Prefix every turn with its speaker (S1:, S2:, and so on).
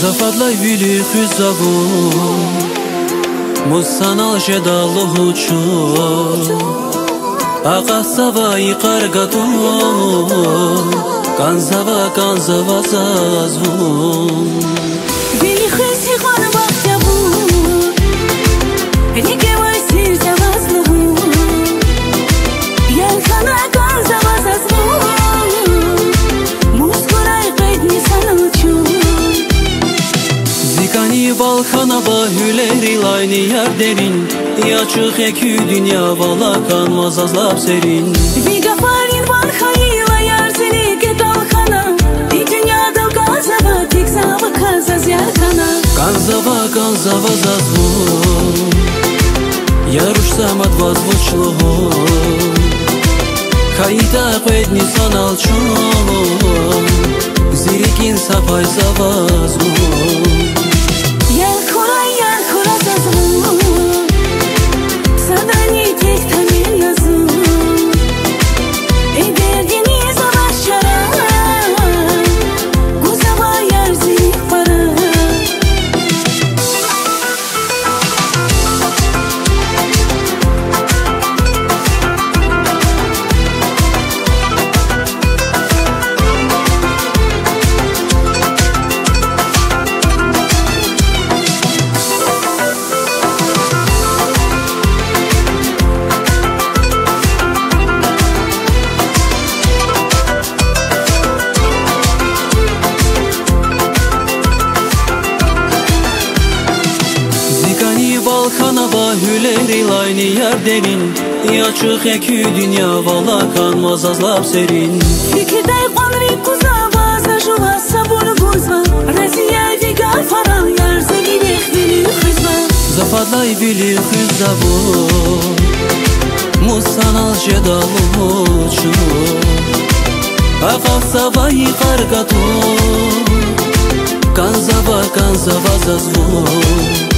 S1: Zapadlaj vili chyzawą Musanal jedallı huçu Aqasava iqargatu Kanzava kanzava zazvun
S2: Vili
S1: Zikani balkana bahüleri layni yer derin. Yaçık ekü dünya vala kanmaz azlap serin.
S2: Viga farin van hayla yarzeli ke dalkana Di dünyada gazava tek zava kazaz yelkana
S1: Kanzava kanzava zazvun Yarush samat vazvuçluhu Kayda qvedni sanalçun Zirikin sapay zavazvun balkana bahüleri layni yer derin. Yaçık ekü dünya vala kanmaz azlap serin.
S2: Fikirday qonri sabur guzva Raziya viga faral yarzi Videk vili khizva
S1: Zapadlay bili Musanal
S2: baxtyavu Lige vay sirza vazluhu Yelkana ganza vazazvu Muskuray qaydni sanılçu
S1: Kanzava kanzava zazvu